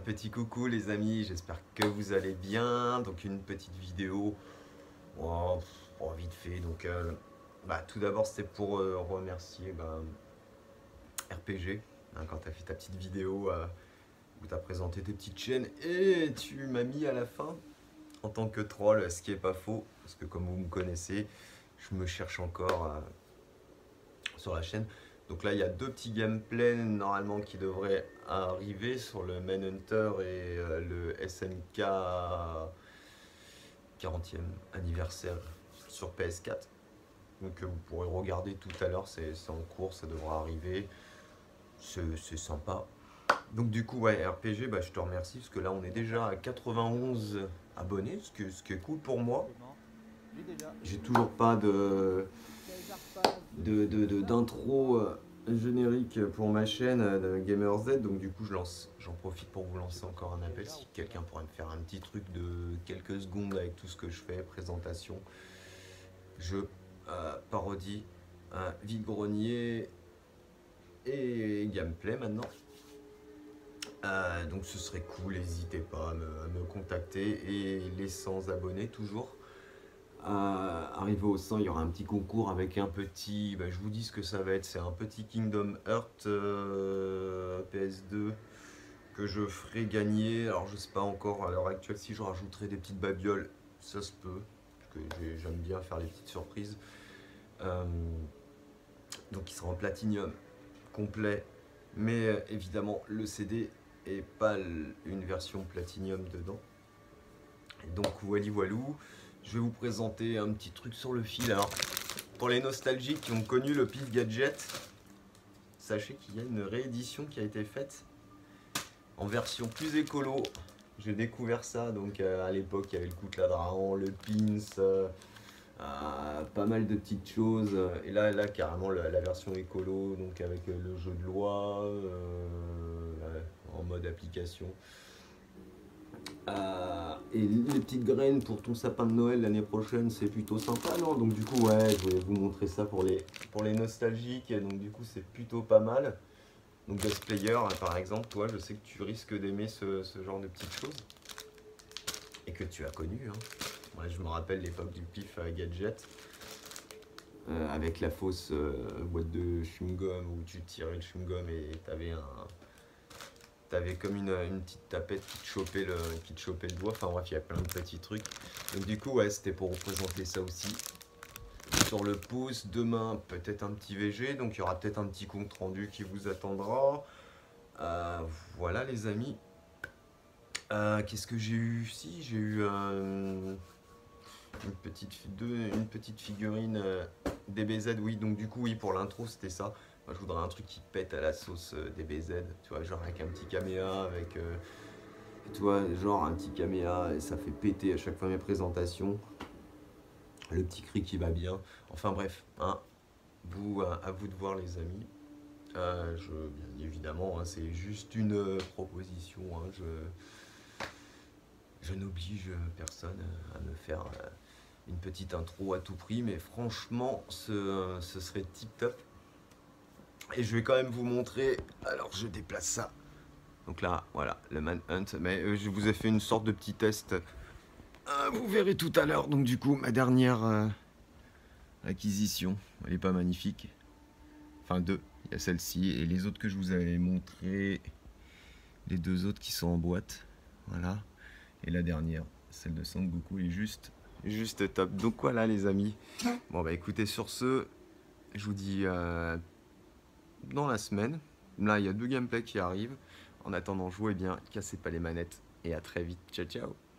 petit coucou les amis, j'espère que vous allez bien. Donc une petite vidéo, oh, vite fait. Donc euh, bah, tout d'abord c'était pour euh, remercier bah, RPG, hein, quand tu as fait ta petite vidéo euh, où tu as présenté tes petites chaînes et tu m'as mis à la fin en tant que troll, ce qui est pas faux, parce que comme vous me connaissez, je me cherche encore sur la chaîne. Donc là, il y a deux petits gameplays normalement qui devraient arriver sur le Manhunter et euh, le SNK 40e anniversaire sur PS4. Donc euh, vous pourrez regarder tout à l'heure, c'est en cours, ça devra arriver. C'est sympa. Donc du coup, ouais, RPG, bah, je te remercie parce que là, on est déjà à 91 abonnés, ce, que, ce qui est cool pour moi. J'ai toujours pas de d'intro de, de, générique pour ma chaîne de GamerZ. Donc du coup, je lance, j'en profite pour vous lancer encore un appel. Si quelqu'un pourrait me faire un petit truc de quelques secondes avec tout ce que je fais, présentation, je euh, parodie un vide-grenier et gameplay maintenant. Euh, donc ce serait cool, n'hésitez pas à me, à me, contacter et les 100 abonnés toujours arrivé au 100, il y aura un petit concours avec un petit, bah, je vous dis ce que ça va être, c'est un petit Kingdom Heart euh, PS2 que je ferai gagner. Alors je sais pas encore à l'heure actuelle si je rajouterai des petites babioles, ça se peut, que j'aime bien faire les petites surprises. Euh, donc il sera en platinium complet, mais euh, évidemment le CD est pas une version platinium dedans. donc voilà voilou je vais vous présenter un petit truc sur le fil. Alors, pour les nostalgiques qui ont connu le pif gadget, sachez qu'il y a une réédition qui a été faite en version plus écolo. J'ai découvert ça, donc euh, à l'époque il y avait le couteau le pins, euh, euh, pas mal de petites choses. Et là, là carrément la, version écolo, donc avec le jeu de loi, en mode application. Et les petites graines pour ton sapin de Noël l'année prochaine, c'est plutôt sympa, non? Donc du coup, ouais, je vais vous montrer ça pour les, pour les nostalgiques. Donc du coup, c'est plutôt pas mal. Donc Ghost Player, par exemple, toi, je sais que tu risques d'aimer ce, genre de petites choses. Et que tu as connu. Hein. je me rappelle l'époque du pif à gadget. Euh, avec la fausse euh, boîte de chewing-gum où tu tirais le chewing-gum et tu avais un, t'avais comme une, petite tapette qui te, chopait le, qui te chopait le doigt. Enfin bref, il y a plein de petits trucs. Donc du coup, ouais, c'était pour vous présenter ça aussi. Sur le pouce, demain, peut-être un petit VG. Donc il y aura peut-être un petit compte rendu qui vous attendra. Euh, voilà les amis. Euh, qu'est-ce que j'ai eu? Si, j'ai eu une, petite, une petite figurine DBZ. Oui, donc du coup, oui, pour l'intro, c'était ça. Moi, je voudrais un truc qui pète à la sauce euh, des BZ, tu vois, genre avec un petit caméa, avec, euh, tu vois, genre un petit caméa, et ça fait péter à chaque fois mes présentations. Le petit cri qui va bien. Enfin bref, hein, vous, euh, à vous de voir les amis. je, bien évidemment, hein, c'est juste une proposition. Hein, je je n'oblige personne à me faire une petite intro à tout prix, mais franchement, ce, ce serait tip top. Et je vais quand même vous montrer. Alors, je déplace ça. Donc là, voilà, le Manhunt. Mais euh, je vous ai fait une sorte de petit test. Euh, vous verrez tout à l'heure. Donc du coup, ma dernière euh, acquisition. Elle est pas magnifique. Enfin, deux. Il y a celle-ci et les autres que je vous avais montré. Les deux autres qui sont en boîte. Voilà. Et la dernière, celle de Sangoku, est juste, juste top. Donc voilà les amis. Bon bah écoutez, sur ce, je vous dis dans la semaine. Là, il y a deux gameplays qui arrivent. En attendant, jouez bien, cassez pas les manettes et à très vite. Ciao, ciao